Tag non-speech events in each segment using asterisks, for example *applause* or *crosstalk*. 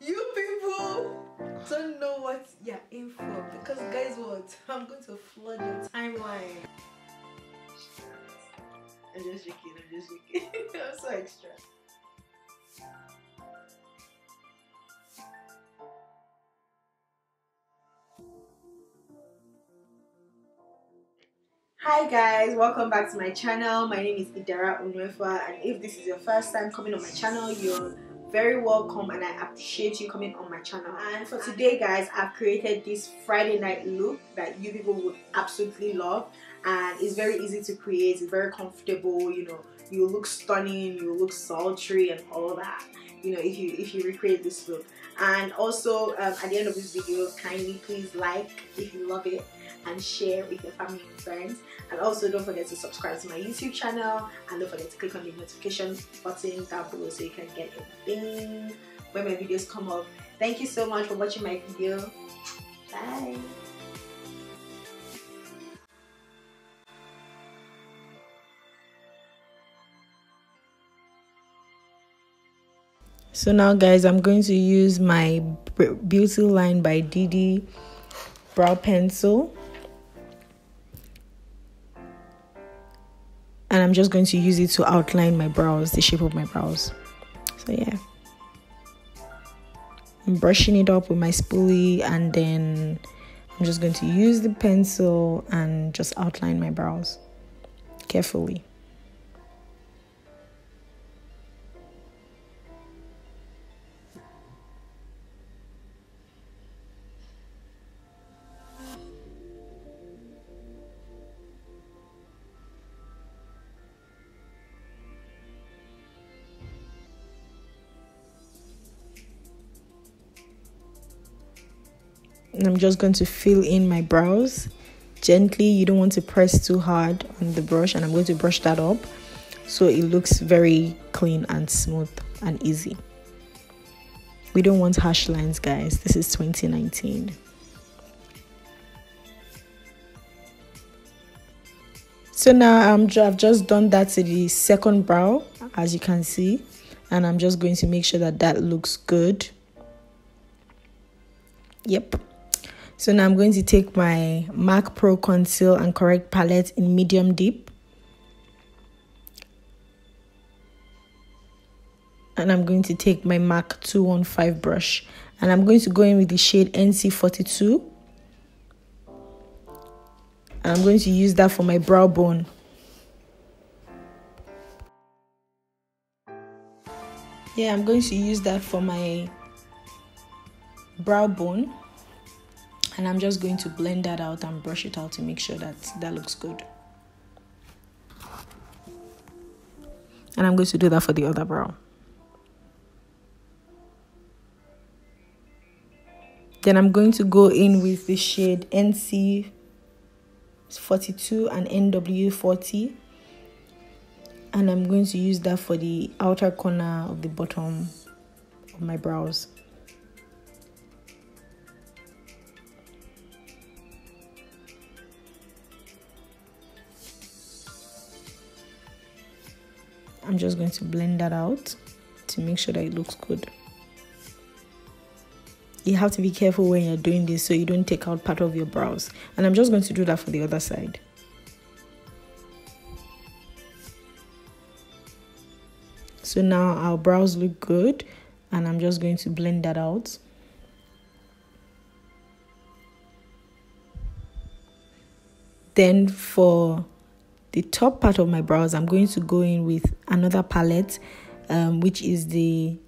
You people don't know what you're in for because guys what? I'm going to flood your timeline. I'm just joking, I'm just joking. *laughs* I'm so extra. Hi guys, welcome back to my channel. My name is Idara Unwefa and if this is your first time coming on my channel, you're very welcome and I appreciate you coming on my channel. And for today guys, I've created this Friday night look that you people would absolutely love. And it's very easy to create, it's very comfortable, you know, you look stunning, you look sultry and all that, you know, if you if you recreate this look. And also um, at the end of this video, kindly please like if you love it and share with your family and friends. And also don't forget to subscribe to my YouTube channel and don't forget to click on the notification button down below so you can get a ding when my videos come up. Thank you so much for watching my video. Bye. So now guys, I'm going to use my Beauty Line by Didi brow pencil and I'm just going to use it to outline my brows, the shape of my brows. So yeah. I'm brushing it up with my spoolie and then I'm just going to use the pencil and just outline my brows carefully. I'm just going to fill in my brows gently. You don't want to press too hard on the brush, and I'm going to brush that up so it looks very clean and smooth and easy. We don't want harsh lines, guys. This is 2019. So now I'm, I've just done that to the second brow, as you can see, and I'm just going to make sure that that looks good. Yep. So now I'm going to take my MAC Pro Conceal and Correct palette in medium deep. And I'm going to take my MAC 215 brush. And I'm going to go in with the shade NC42. And I'm going to use that for my brow bone. Yeah, I'm going to use that for my brow bone and I'm just going to blend that out and brush it out to make sure that that looks good. And I'm going to do that for the other brow. Then I'm going to go in with the shade NC 42 and NW 40 and I'm going to use that for the outer corner of the bottom of my brows. I'm just going to blend that out to make sure that it looks good. You have to be careful when you're doing this so you don't take out part of your brows. And I'm just going to do that for the other side. So now our brows look good and I'm just going to blend that out. Then for the top part of my brows, I'm going to go in with another palette, um, which is the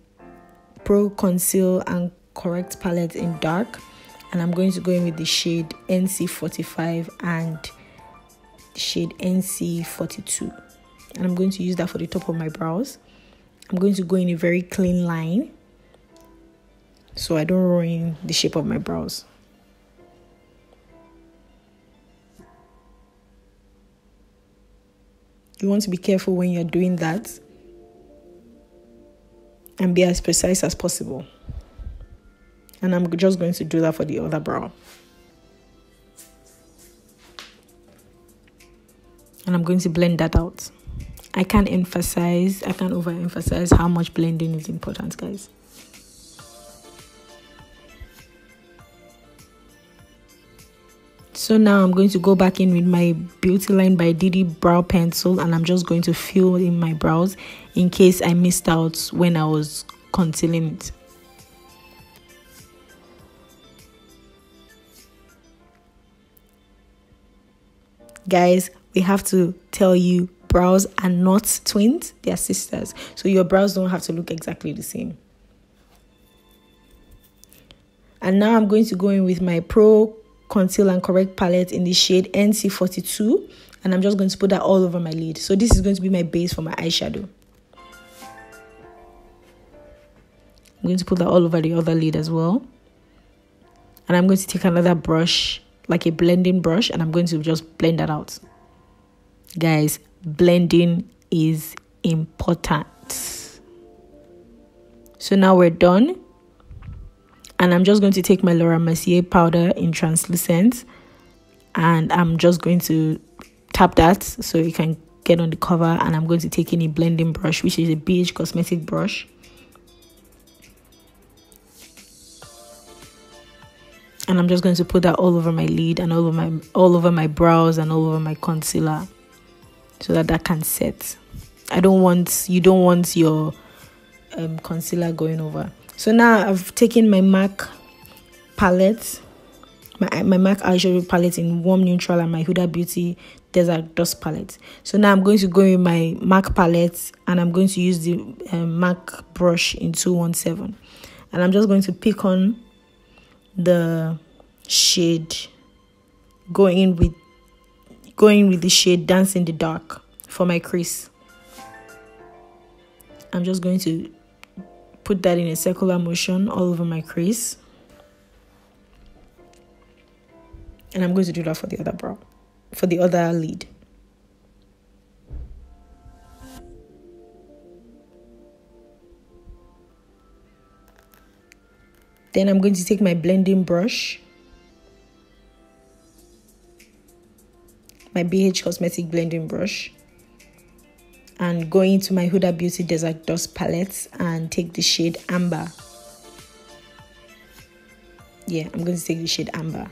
Pro Conceal and Correct palette in dark. And I'm going to go in with the shade NC45 and shade NC42. And I'm going to use that for the top of my brows. I'm going to go in a very clean line so I don't ruin the shape of my brows. You want to be careful when you're doing that and be as precise as possible. And I'm just going to do that for the other brow. And I'm going to blend that out. I can't emphasize, I can't overemphasize how much blending is important, guys. So now i'm going to go back in with my beauty line by didi brow pencil and i'm just going to fill in my brows in case i missed out when i was concealing it. Guys we have to tell you brows are not twins they are sisters. So your brows don't have to look exactly the same. And now i'm going to go in with my pro conceal and correct palette in the shade nc42 and i'm just going to put that all over my lid so this is going to be my base for my eyeshadow i'm going to put that all over the other lid as well and i'm going to take another brush like a blending brush and i'm going to just blend that out guys blending is important. So now we're done. And I'm just going to take my Laura Mercier powder in translucent. And I'm just going to tap that so you can get on the cover. And I'm going to take in a blending brush which is a BH Cosmetic brush. And I'm just going to put that all over my lid and all over my all over my brows and all over my concealer so that that can set. I don't want you don't want your um, concealer going over so now i've taken my mac palette my, my mac eyeshadow palette in warm neutral and my huda beauty desert dusk palette so now i'm going to go in my mac palette and i'm going to use the um, mac brush in 217 and i'm just going to pick on the shade going in with going with the shade Dance in the Dark for my crease. I'm just going to put that in a circular motion all over my crease. And I'm going to do that for the other brow, for the other lid. Then I'm going to take my blending brush my BH Cosmetic blending brush and go into my Huda Beauty Desert Dusk palette and take the shade Amber. Yeah, I'm going to take the shade Amber.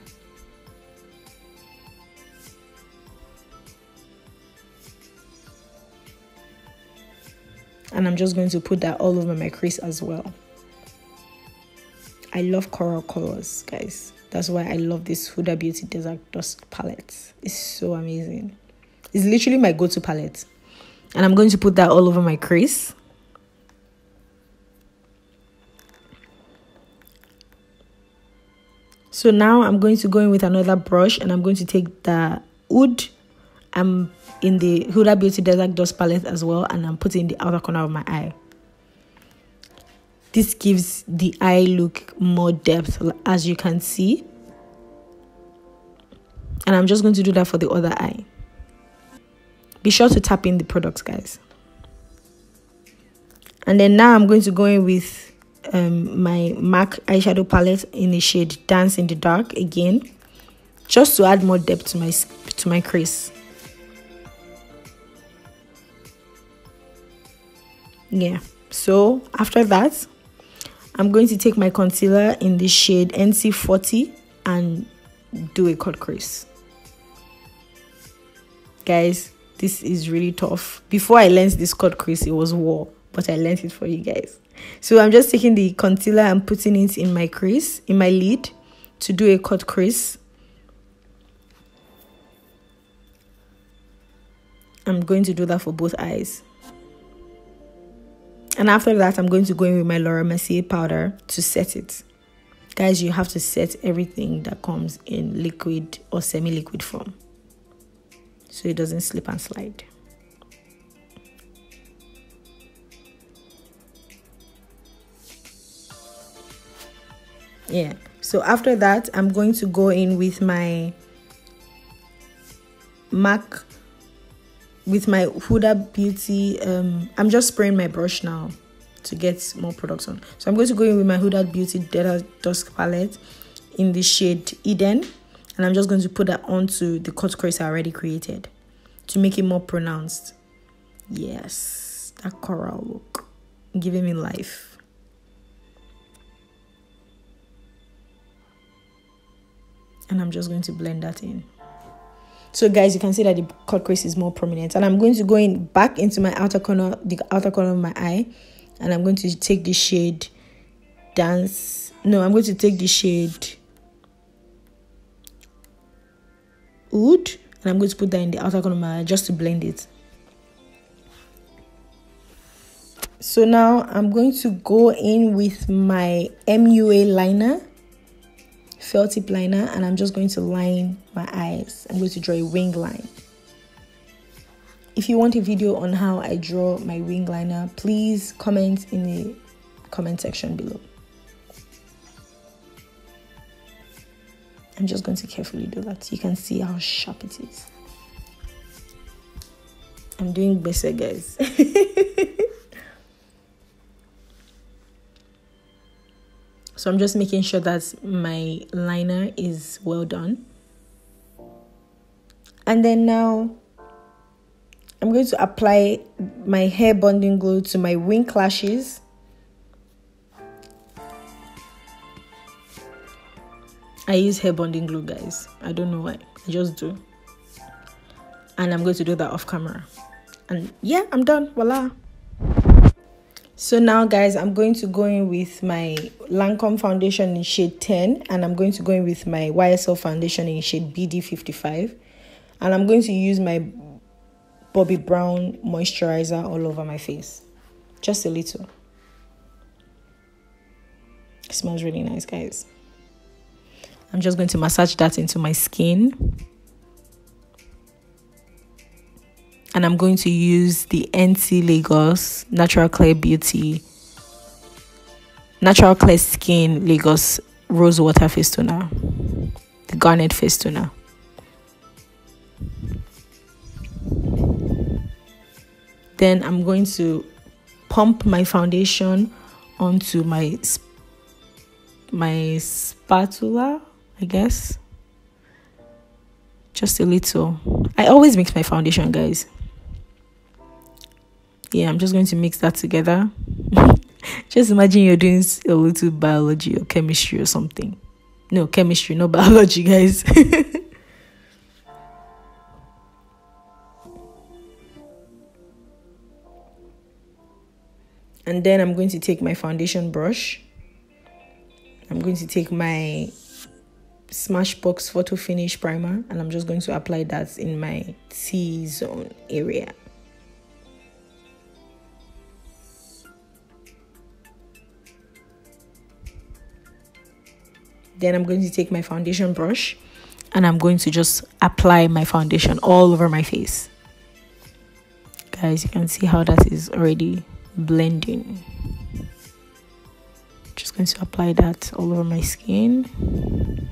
And I'm just going to put that all over my crease as well. I love coral colors, guys. That's why I love this Huda Beauty Desert Dusk palette. It's so amazing. It's literally my go-to palette. And I'm going to put that all over my crease. So now I'm going to go in with another brush and I'm going to take the Oud. I'm in the Huda Beauty Desert Dusk palette as well and I'm putting in the outer corner of my eye this gives the eye look more depth as you can see and i'm just going to do that for the other eye be sure to tap in the products guys and then now i'm going to go in with um, my mac eyeshadow palette in the shade dance in the dark again just to add more depth to my to my crease yeah so after that I'm going to take my concealer in the shade NC40 and do a cut crease. Guys, this is really tough. Before I learned this cut crease, it was war, but I learned it for you guys. So I'm just taking the concealer and putting it in my crease, in my lid to do a cut crease. I'm going to do that for both eyes. And after that, I'm going to go in with my Laura Mercier powder to set it. Guys, you have to set everything that comes in liquid or semi-liquid form. So it doesn't slip and slide. Yeah. So after that, I'm going to go in with my MAC with my Huda Beauty, um, I'm just spraying my brush now to get more products on. So I'm going to go in with my Huda Beauty Desert Dusk palette in the shade Eden. And I'm just going to put that onto the cut crease I already created to make it more pronounced. Yes, that coral look giving me life. and I'm just going to blend that in. So guys, you can see that the cut crease is more prominent. And I'm going to go in back into my outer corner, the outer corner of my eye. And I'm going to take the shade Dance. No, I'm going to take the shade Oud. And I'm going to put that in the outer corner of my eye just to blend it. So now I'm going to go in with my MUA liner felt tip liner and I'm just going to line my eyes. I'm going to draw a wing line. If you want a video on how I draw my wing liner, please comment in the comment section below. I'm just going to carefully do that. You can see how sharp it is. I'm doing better, guys. *laughs* So I'm just making sure that my liner is well done. And then now I'm going to apply my hair bonding glue to my wing lashes. I use hair bonding glue, guys. I don't know why. I just do. And I'm going to do that off camera. And yeah, I'm done. Voila so now guys i'm going to go in with my lancome foundation in shade 10 and i'm going to go in with my ysl foundation in shade bd55 and i'm going to use my bobbi brown moisturizer all over my face just a little it smells really nice guys i'm just going to massage that into my skin and I'm going to use the NC Lagos Natural Clear Beauty Natural Clear Skin Lagos Rose Water Face Toner, the Garnet Face Toner. Then I'm going to pump my foundation onto my my spatula, I guess. Just a little. I always mix my foundation, guys. Yeah i'm just going to mix that together. *laughs* Just imagine you're doing a little biology or chemistry or something. No chemistry no *laughs* biology guys. *laughs* And then i'm going to take my foundation brush. I'm going to take my smashbox photo finish primer and i'm just going to apply that in my t-zone area Then I'm going to take my foundation brush and I'm going to just apply my foundation all over my face. Guys, you can see how that is already blending. Just going to apply that all over my skin.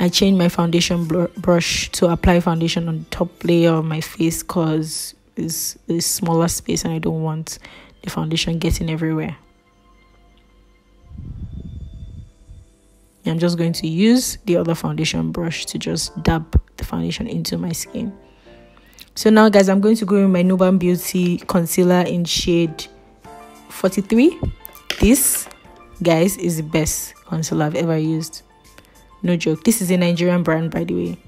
I changed my foundation brush to apply foundation on the top layer of my face because it's a smaller space and I don't want the foundation getting everywhere. I'm just going to use the other foundation brush to just dab the foundation into my skin. So now guys, I'm going to go in my Nuban Beauty concealer in shade 43. This, guys, is the best concealer I've ever used. No joke. This is a Nigerian brand, by the way.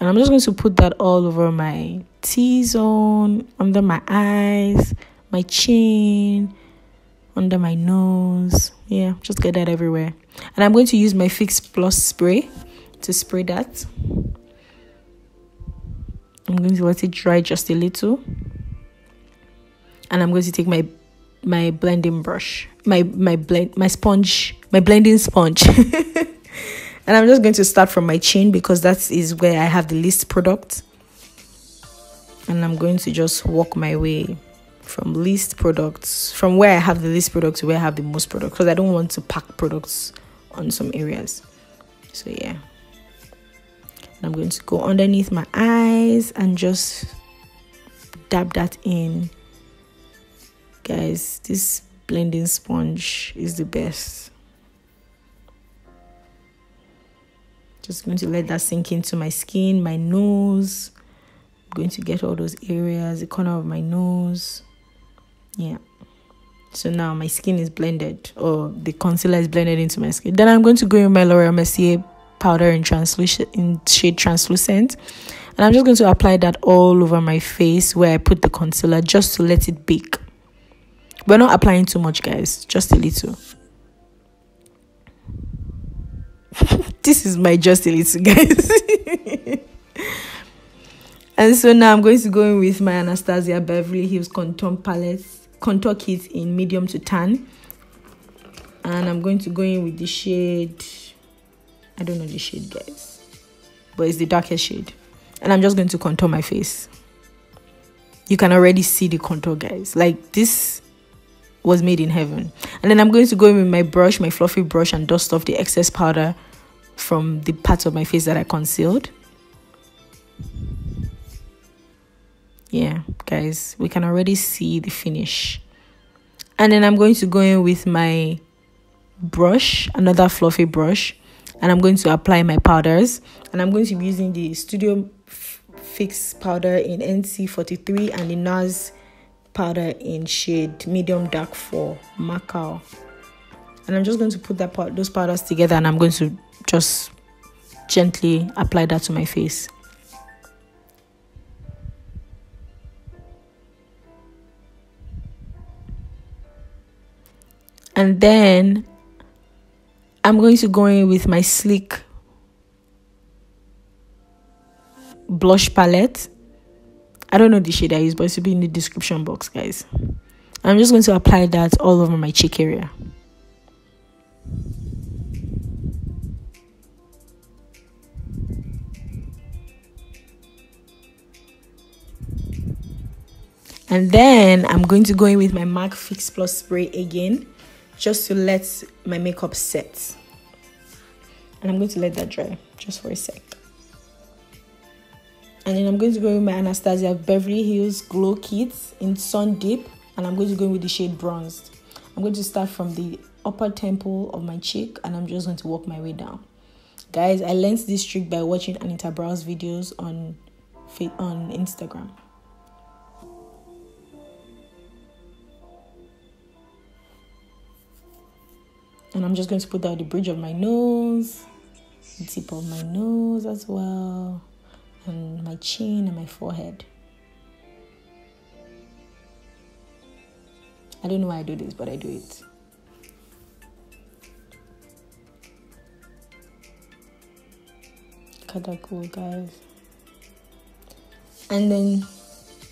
And I'm just going to put that all over my T-zone, under my eyes, my chin, under my nose. Yeah, just get that everywhere. And I'm going to use my Fix Plus spray to spray that. I'm going to let it dry just a little. And I'm going to take my my blending brush, my my blend my sponge, my blending sponge. *laughs* and I'm just going to start from my chin because that is where I have the least product. And I'm going to just walk my way from least products from where I have the least products to where I have the most product because I don't want to pack products on some areas. So yeah. I'm going to go underneath my eyes and just dab that in. Guys, this blending sponge is the best. Just going to let that sink into my skin, my nose. I'm going to get all those areas, the corner of my nose yeah So now my skin is blended, or the concealer is blended into my skin. Then I'm going to go in my Laura Mercier powder in translucent in shade translucent, and I'm just going to apply that all over my face where I put the concealer just to let it bake. We're not applying too much, guys, just a little. *laughs* this is my just a little, guys. *laughs* and so now I'm going to go in with my Anastasia Beverly Hills Contour Palette, Contour Kit in medium to tan. And I'm going to go in with the shade, I don't know the shade, guys, but it's the darkest shade. And I'm just going to contour my face. You can already see the contour, guys. Like this was made in heaven. And then I'm going to go in with my brush, my fluffy brush, and dust off the excess powder from the parts of my face that I concealed. Yeah, guys, we can already see the finish. And then I'm going to go in with my brush, another fluffy brush, and I'm going to apply my powders. And I'm going to be using the Studio Fix powder in NC43 and the NARS powder in shade medium dark for Macao. And I'm just going to put that part, those powders together and I'm going to just gently apply that to my face. And then I'm going to go in with my sleek blush palette I don't know the shade I use, but it will be in the description box, guys. I'm just going to apply that all over my cheek area. And then I'm going to go in with my MAC Fix Plus spray again, just to let my makeup set. And I'm going to let that dry just for a sec and then I'm going to go with my Anastasia Beverly Hills Glow Kit in Sun Dipped and I'm going to go with the shade Bronzed. I'm going to start from the upper temple of my cheek and I'm just going to work my way down. Guys, I learned this trick by watching Anita Brow's videos on on Instagram. And I'm just going to put out the bridge of my nose, the tip of my nose as well on my chin and my forehead. I don't know why I do this, but I do it. That cool, guys. And then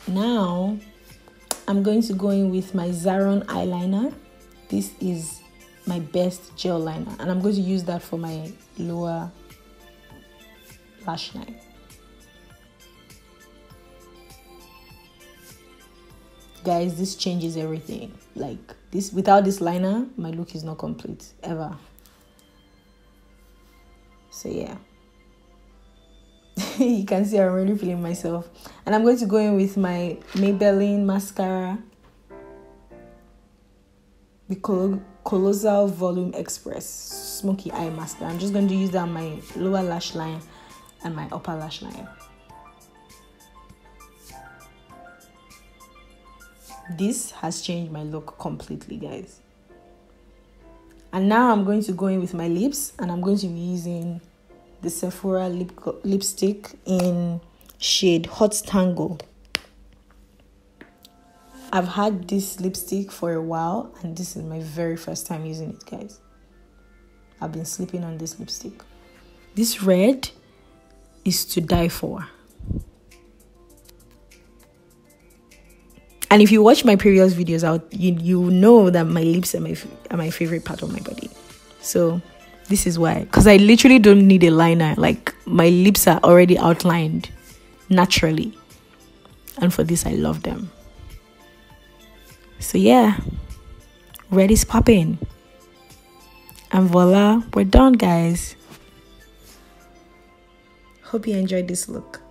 now I'm going to go in with my Zaron eyeliner. This is my best gel liner, and I'm going to use that for my lower lash line. Guys this changes everything. Like this without this liner my look is not complete ever. So yeah. *laughs* You can see i'm really feeling myself. And i'm going to go in with my maybelline mascara. The Col- colossal volume express smoky eye mascara. I'm just going to use that on my lower lash line and my upper lash line this has changed my look completely guys. And now i'm going to go in with my lips and i'm going to be using the sephora lip lipstick in shade hot tango. I've had this lipstick for a while and this is my very first time using it guys. I've been sleeping on this lipstick. This red is to die for And if you watch my previous videos out, you you know that my lips are my are my favorite part of my body. So this is why, because I literally don't need a liner. Like my lips are already outlined naturally, and for this I love them. So yeah, red is popping, and voila, we're done, guys. Hope you enjoyed this look.